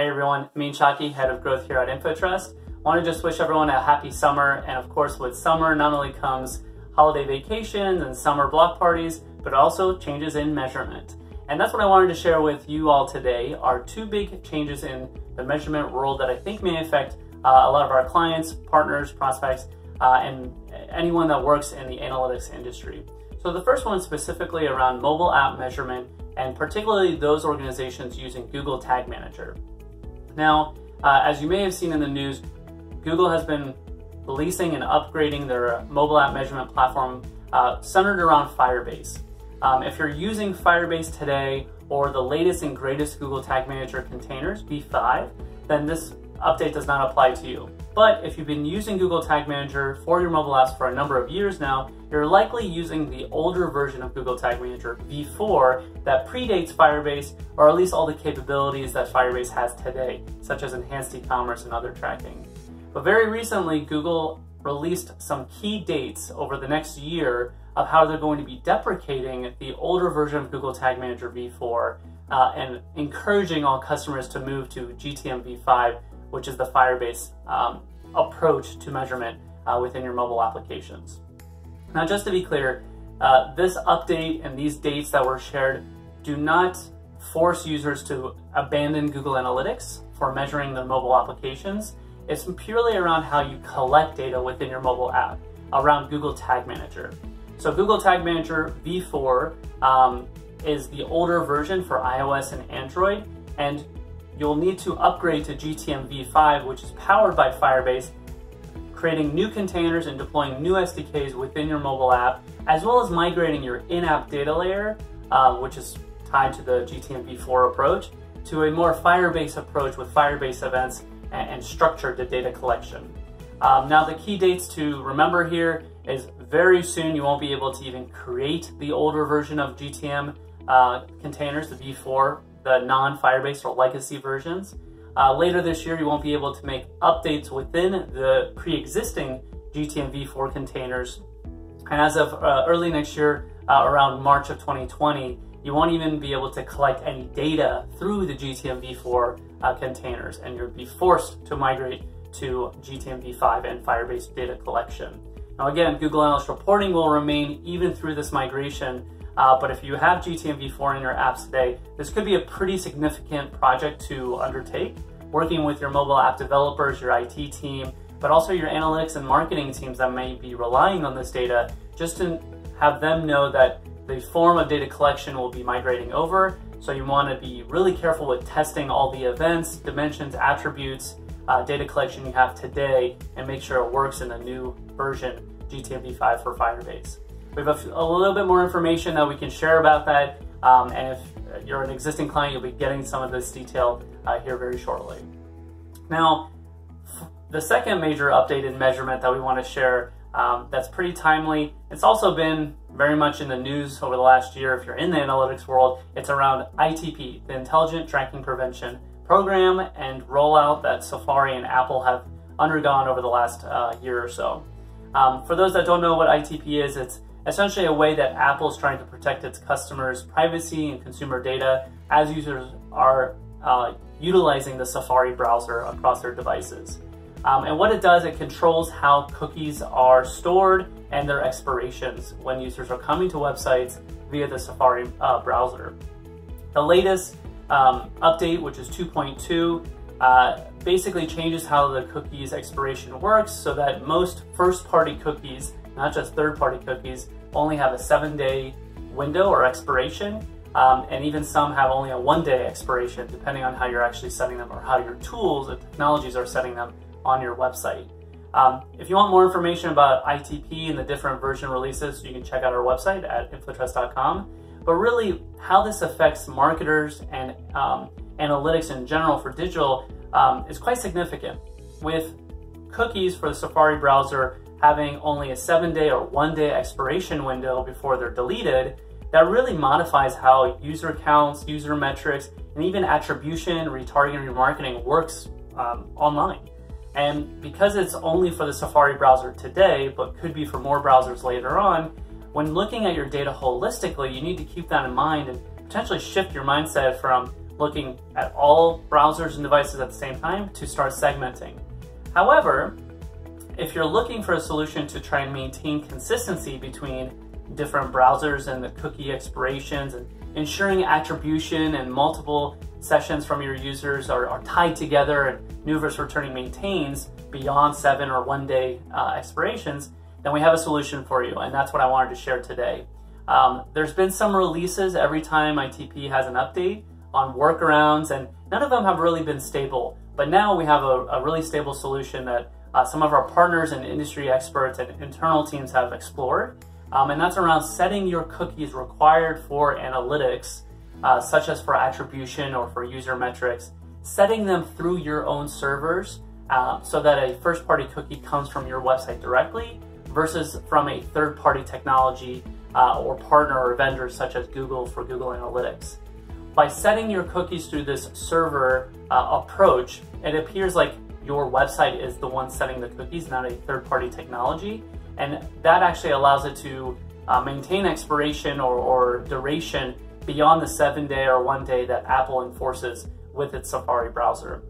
Hey everyone, Amin Shawki, Head of Growth here at InfoTrust. I Want to just wish everyone a happy summer, and of course with summer not only comes holiday vacations and summer block parties, but also changes in measurement. And that's what I wanted to share with you all today are two big changes in the measurement world that I think may affect uh, a lot of our clients, partners, prospects, uh, and anyone that works in the analytics industry. So the first one specifically around mobile app measurement and particularly those organizations using Google Tag Manager. Now, uh, as you may have seen in the news, Google has been releasing and upgrading their mobile app measurement platform uh, centered around Firebase. Um, if you're using Firebase today or the latest and greatest Google Tag Manager containers, V5, then this update does not apply to you. But if you've been using Google Tag Manager for your mobile apps for a number of years now, you're likely using the older version of Google Tag Manager V4 that predates Firebase, or at least all the capabilities that Firebase has today, such as enhanced e-commerce and other tracking. But very recently, Google released some key dates over the next year of how they're going to be deprecating the older version of Google Tag Manager v4 uh, and encouraging all customers to move to GTM v5, which is the Firebase um, approach to measurement uh, within your mobile applications. Now, just to be clear, uh, this update and these dates that were shared do not force users to abandon Google Analytics for measuring their mobile applications. It's purely around how you collect data within your mobile app, around Google Tag Manager. So Google Tag Manager v4 um, is the older version for iOS and Android, and you'll need to upgrade to GTM v5, which is powered by Firebase, creating new containers and deploying new SDKs within your mobile app, as well as migrating your in-app data layer, uh, which is tied to the GTM v4 approach, to a more Firebase approach with Firebase events and, and structured data collection. Um, now the key dates to remember here is very soon you won't be able to even create the older version of GTM uh, containers, the v4, the non-Firebase or legacy versions. Uh, later this year, you won't be able to make updates within the pre-existing GTM v4 containers. And as of uh, early next year, uh, around March of 2020, you won't even be able to collect any data through the GTM v4 uh, containers, and you'll be forced to migrate to GTM v5 and Firebase data collection. Now again, Google Analytics reporting will remain even through this migration, uh, but if you have GTM v4 in your apps today, this could be a pretty significant project to undertake, working with your mobile app developers, your IT team, but also your analytics and marketing teams that may be relying on this data, just to have them know that the form of data collection will be migrating over. So you want to be really careful with testing all the events, dimensions, attributes, uh, data collection you have today and make sure it works in the new version GTM v5 for Firebase. We have a, little bit more information that we can share about that. Um, and if you're an existing client, you'll be getting some of this detail uh, here very shortly. Now, the second major updated measurement that we want to share um, that's pretty timely. It's also been very much in the news over the last year. If you're in the analytics world, it's around ITP, the Intelligent Tracking Prevention Program and rollout that Safari and Apple have undergone over the last uh, year or so. Um, for those that don't know what ITP is, it's essentially a way that Apple is trying to protect its customers' privacy and consumer data as users are uh, utilizing the Safari browser across their devices. Um, and what it does, it controls how cookies are stored and their expirations when users are coming to websites via the Safari uh, browser. The latest um, update, which is 2.2, uh, basically changes how the cookies expiration works so that most first-party cookies, not just third-party cookies, only have a seven-day window or expiration, um, and even some have only a one-day expiration, depending on how you're actually setting them or how your tools and technologies are setting them on your website. Um, if you want more information about ITP and the different version releases, you can check out our website at infotrust.com. But really, how this affects marketers and um, analytics in general for digital um, is quite significant. With cookies for the Safari browser having only a seven day or one day expiration window before they're deleted, that really modifies how user counts, user metrics, and even attribution, retargeting, remarketing works um, online. And because it's only for the Safari browser today, but could be for more browsers later on, when looking at your data holistically, you need to keep that in mind and potentially shift your mindset from looking at all browsers and devices at the same time to start segmenting. However, if you're looking for a solution to try and maintain consistency between different browsers and the cookie expirations and ensuring attribution and multiple sessions from your users are, are tied together and new returning maintains beyond seven or one day uh, expirations, then we have a solution for you. And that's what I wanted to share today. Um, there's been some releases every time ITP has an update on workarounds, and none of them have really been stable. But now we have a, a really stable solution that uh, some of our partners and industry experts and internal teams have explored. Um, and that's around setting your cookies required for analytics, uh, such as for attribution or for user metrics, setting them through your own servers uh, so that a first party cookie comes from your website directly versus from a third party technology uh, or partner or vendor such as Google for Google Analytics. By setting your cookies through this server uh, approach, it appears like your website is the one setting the cookies, not a third party technology. And that actually allows it to uh, maintain expiration or, or duration beyond the seven day or one day that Apple enforces with its Safari browser.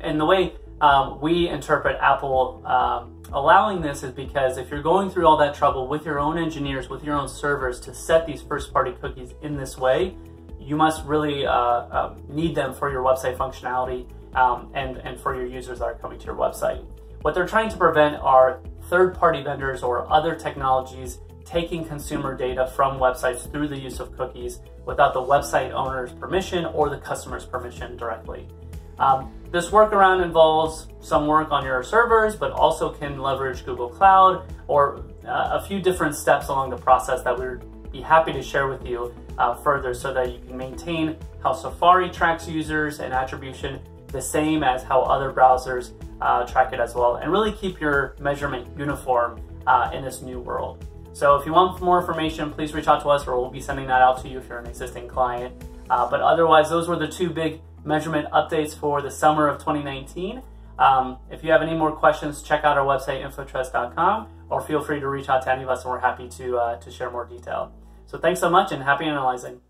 And the way um, we interpret Apple um, allowing this is because if you're going through all that trouble with your own engineers, with your own servers to set these first party cookies in this way, you must really uh, uh, need them for your website functionality um, and, and for your users that are coming to your website. What they're trying to prevent are third-party vendors or other technologies taking consumer data from websites through the use of cookies without the website owner's permission or the customer's permission directly. Um, this workaround involves some work on your servers, but also can leverage Google Cloud or uh, a few different steps along the process that we'd be happy to share with you uh, further so that you can maintain how Safari tracks users and attribution the same as how other browsers uh, track it as well, and really keep your measurement uniform uh, in this new world. So if you want more information, please reach out to us or we'll be sending that out to you if you're an existing client. Uh, but otherwise, those were the two big measurement updates for the summer of 2019. Um, if you have any more questions, check out our website, infotrust.com, or feel free to reach out to any of us and we're happy to, uh, to share more detail. So thanks so much and happy analyzing.